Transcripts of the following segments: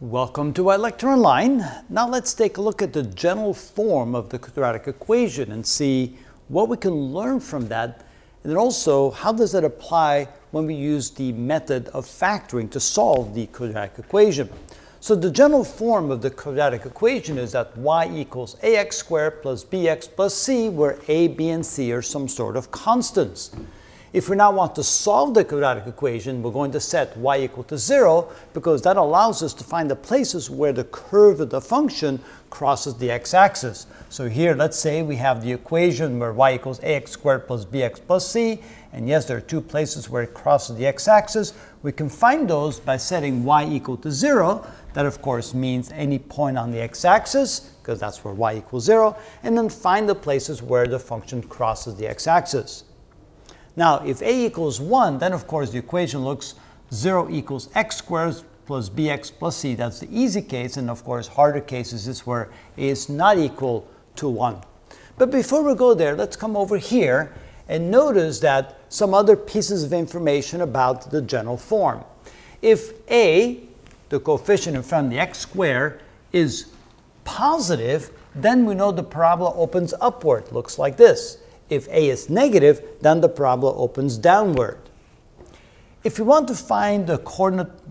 Welcome to iLecture Online. Now let's take a look at the general form of the quadratic equation and see what we can learn from that and then also how does that apply when we use the method of factoring to solve the quadratic equation. So the general form of the quadratic equation is that y equals ax squared plus bx plus c where a, b, and c are some sort of constants. If we now want to solve the quadratic equation, we're going to set y equal to 0 because that allows us to find the places where the curve of the function crosses the x-axis. So here, let's say we have the equation where y equals ax squared plus bx plus c, and yes, there are two places where it crosses the x-axis. We can find those by setting y equal to 0. That, of course, means any point on the x-axis, because that's where y equals 0, and then find the places where the function crosses the x-axis. Now, if a equals 1, then of course the equation looks 0 equals x squared plus bx plus c. That's the easy case, and of course harder cases is where a is not equal to 1. But before we go there, let's come over here and notice that some other pieces of information about the general form. If a, the coefficient in front of the x squared, is positive, then we know the parabola opens upward, looks like this. If a is negative, then the parabola opens downward. If you want to find the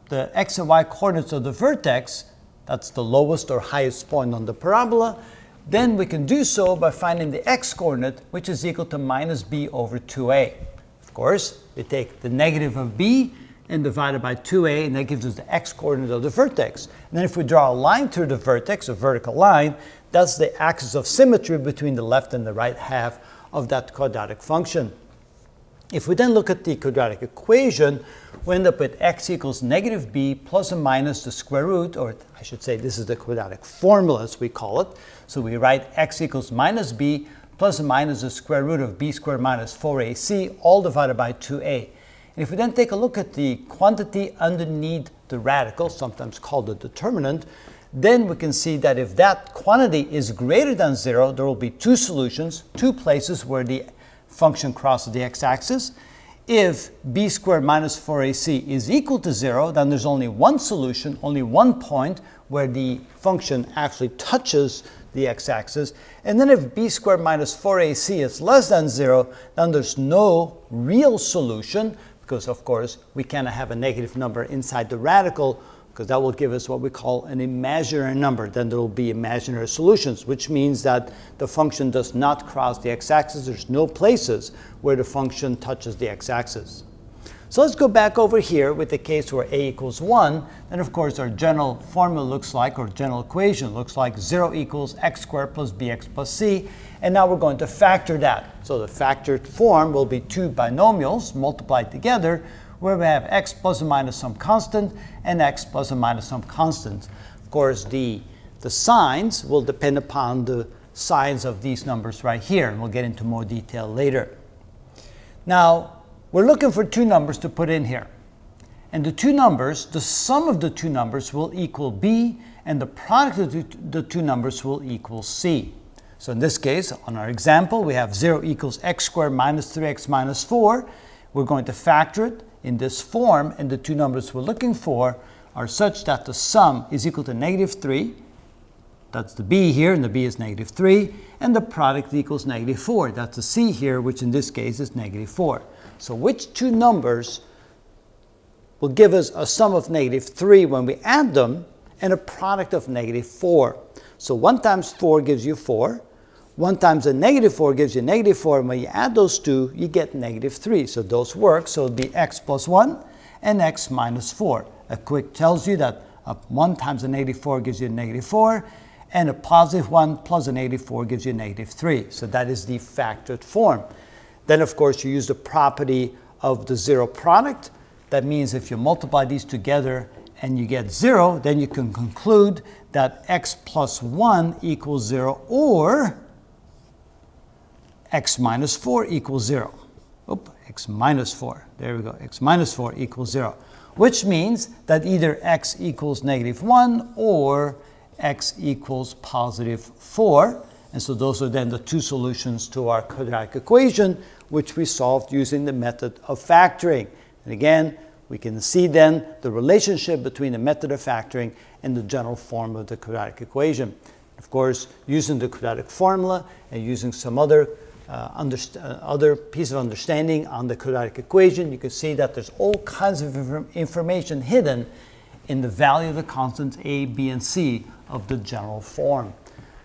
the x and y coordinates of the vertex, that's the lowest or highest point on the parabola, then we can do so by finding the x coordinate, which is equal to minus b over 2a. Of course, we take the negative of b and divide it by 2a, and that gives us the x coordinate of the vertex. And then if we draw a line through the vertex, a vertical line, that's the axis of symmetry between the left and the right half of that quadratic function. If we then look at the quadratic equation, we end up with x equals negative b plus or minus the square root, or I should say this is the quadratic formula as we call it. So we write x equals minus b plus or minus the square root of b squared minus 4ac, all divided by 2a. And if we then take a look at the quantity underneath the radical, sometimes called the determinant, then we can see that if that quantity is greater than zero, there will be two solutions, two places where the function crosses the x-axis. If b squared minus 4ac is equal to zero, then there's only one solution, only one point where the function actually touches the x-axis. And then if b squared minus 4ac is less than zero, then there's no real solution because of course we cannot have a negative number inside the radical because that will give us what we call an imaginary number. Then there will be imaginary solutions, which means that the function does not cross the x-axis. There's no places where the function touches the x-axis. So let's go back over here with the case where a equals 1. Then, of course, our general formula looks like, or general equation looks like 0 equals x squared plus bx plus c. And now we're going to factor that. So the factored form will be two binomials multiplied together, where we have x plus or minus some constant and x plus or minus some constant. Of course, the, the signs will depend upon the signs of these numbers right here, and we'll get into more detail later. Now, we're looking for two numbers to put in here. And the two numbers, the sum of the two numbers will equal b, and the product of the two numbers will equal c. So in this case, on our example, we have 0 equals x squared minus 3x minus 4. We're going to factor it in this form, and the two numbers we're looking for are such that the sum is equal to negative 3. That's the b here, and the b is negative 3. And the product equals negative 4. That's the c here, which in this case is negative 4. So which two numbers will give us a sum of negative 3 when we add them, and a product of negative 4? So 1 times 4 gives you 4. 1 times a negative 4 gives you negative 4, and when you add those two, you get negative 3. So those work, so it would be x plus 1 and x minus 4. A quick tells you that a 1 times a negative 4 gives you a negative 4, and a positive 1 plus a negative 4 gives you a negative 3. So that is the factored form. Then, of course, you use the property of the zero product. That means if you multiply these together and you get 0, then you can conclude that x plus 1 equals 0, or x minus 4 equals 0. Oop, x minus 4. There we go. x minus 4 equals 0. Which means that either x equals negative 1 or x equals positive 4. And so those are then the two solutions to our quadratic equation, which we solved using the method of factoring. And again, we can see then the relationship between the method of factoring and the general form of the quadratic equation. Of course, using the quadratic formula and using some other Uh, uh, other piece of understanding on the quadratic equation, you can see that there's all kinds of inf information hidden in the value of the constants a, b, and c of the general form.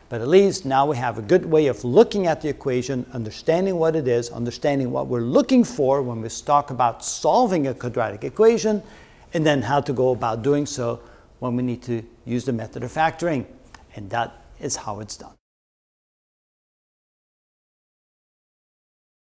But at least now we have a good way of looking at the equation, understanding what it is, understanding what we're looking for when we talk about solving a quadratic equation, and then how to go about doing so when we need to use the method of factoring. And that is how it's done.